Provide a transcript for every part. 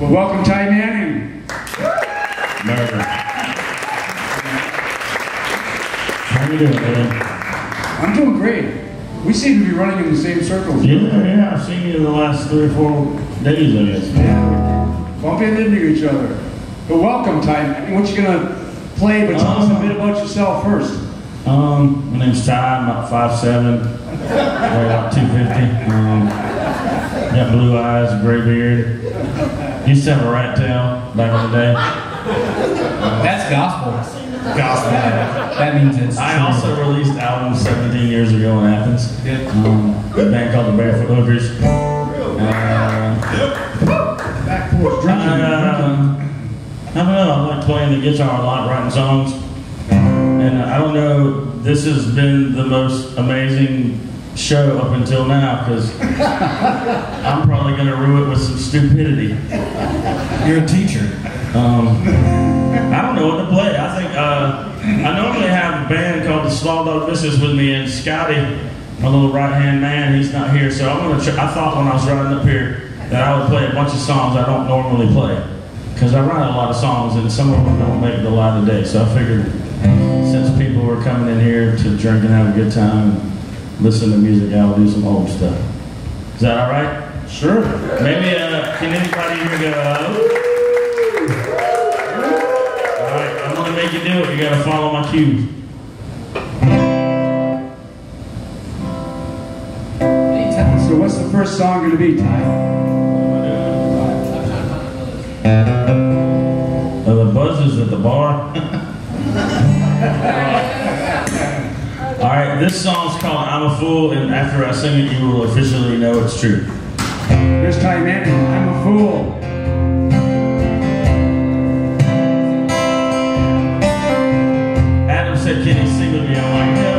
Well, welcome Ty Manning. Murder. How you doing, man? I'm doing great. We seem to be running in the same circles. Yeah, yeah, I've seen you in the last three or four days, I guess. Yeah, bumping into each other. But welcome, Ty Manning. What you gonna play? But tell us a Um, bit about yourself first. Um, my name's Ty, I'm about 5'7", weigh about 250. Um, got blue eyes, gray beard. Used to have a rat tail back in the day. That's gospel. Gospel. That means it's I true. also released albums 17 years ago in Athens. Good. Um, a band called the Barefoot Hookers. Uh, Back porch drinking. Uh, I don't know. I like playing the guitar a lot, writing songs. And I don't know, this has been the most amazing show up until now because I'm probably going to rue it with some stupidity. You're a teacher. Um, I don't know what to play. I think uh, I normally have a band called the Small Dog Misses with me, and Scotty, my little right hand man, he's not here. So I'm gonna. Try, I thought when I was riding up here that I would play a bunch of songs I don't normally play because I write a lot of songs, and some of them don't make the light of day. So I figured since people were coming in here to drink and have a good time, listen to music, I'll do some old stuff. Is that all right? Sure. Maybe, uh, can anybody here go? All right, I'm gonna make you do it. You gotta follow my cues. So what's the first song gonna be, Ty? Are the buzzers at the bar? This song's called "I'm a Fool," and after I sing it, you will officially know it's true. This Ty Manning. I'm a fool. Adam said, "Can you sing with me?" I'm like, "Hell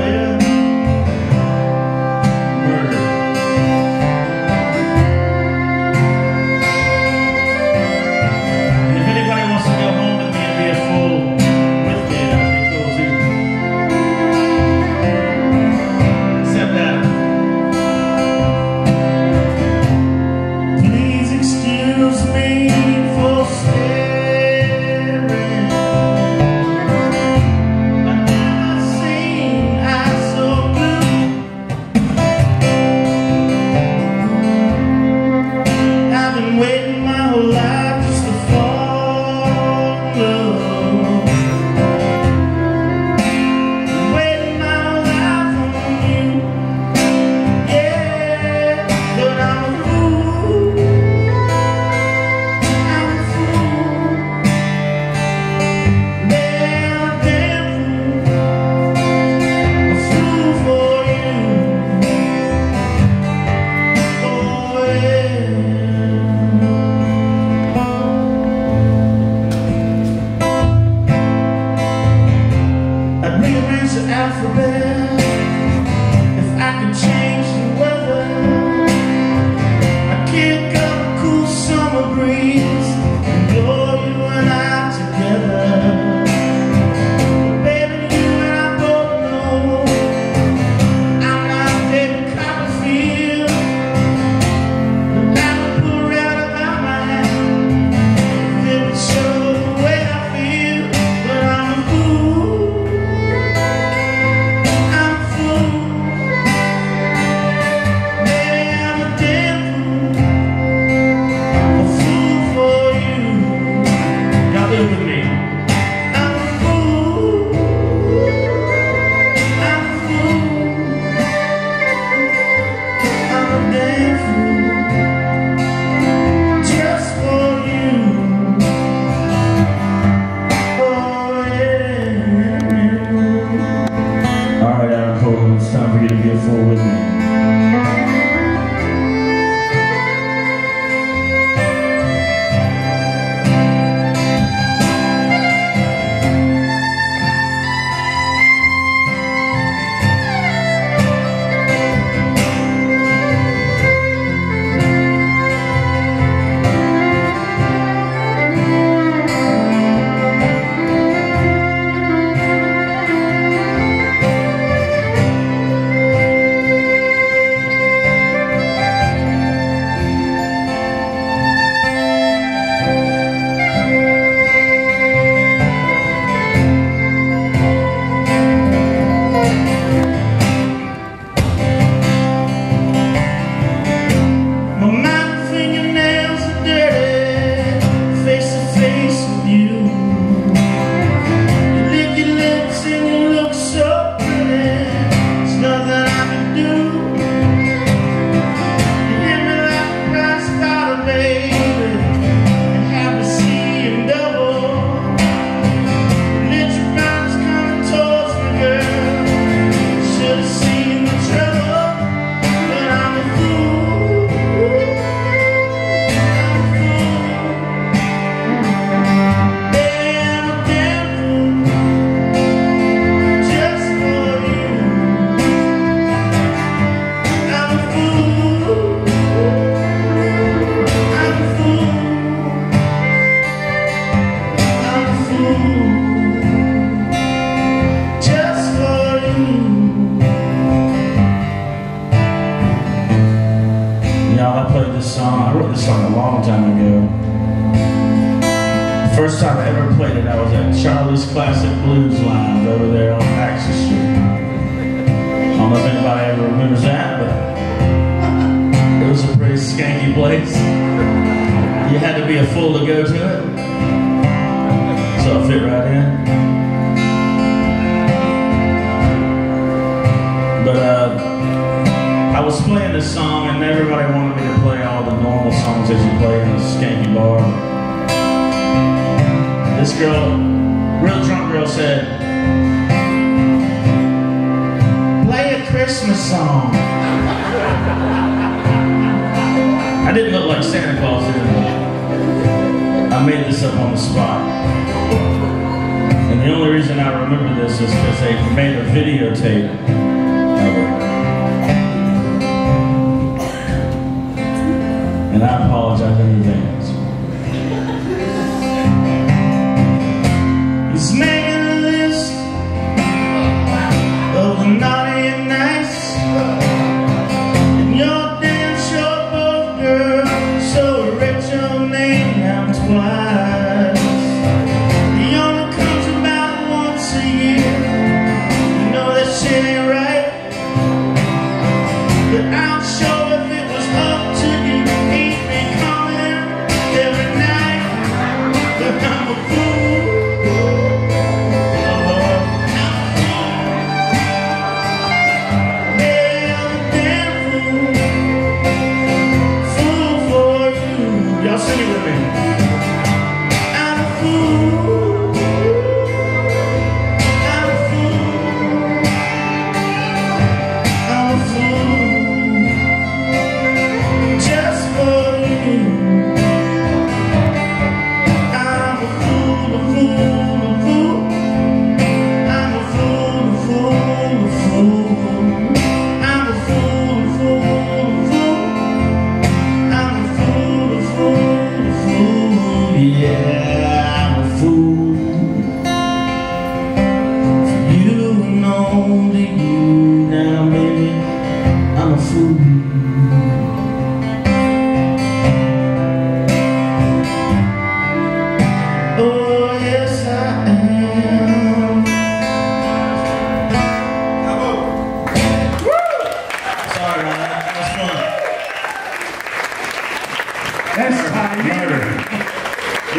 time ago. First time I ever played it, I was at Charlie's Classic Blues Lounge over there on Axis Street. I don't know if anybody ever remembers that, but it was a pretty skanky place. You had to be a fool to go to it. So I fit right in. But uh, I was playing this song and everybody wanted me to bar. This girl, real drunk girl said, play a Christmas song. I didn't look like Santa Claus, I? I made this up on the spot. And the only reason I remember this is because they made a videotape And I apologize in advance.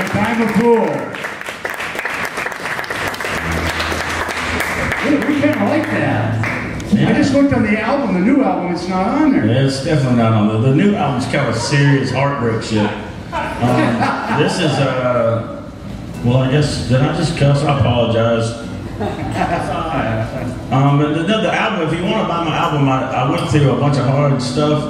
Time of Pool. We kind of like that. I just looked on the album, the new album, it's not on there. Yeah, it's definitely not on the. The new album's kind of serious heartbreak shit. Um, this is uh, well, I guess did I just cuss? I apologize. Um, but the, the, the album, if you want to buy my album, I, I went through a bunch of hard stuff,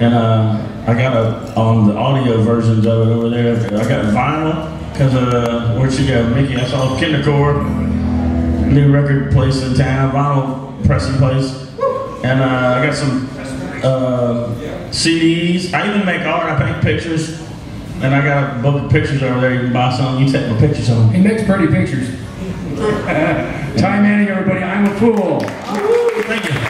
and uh, I got a on the audio versions of it over there. I got vinyl because uh, where'd you go, Mickey? I saw Kindercore, new record place in town, vinyl pressing place, and uh, I got some uh, CDs. I even make art. I paint pictures, and I got a book of pictures over there. You can buy some. You take my pictures of them. He makes pretty pictures. Ty Manning, everybody, I'm a fool. Thank you.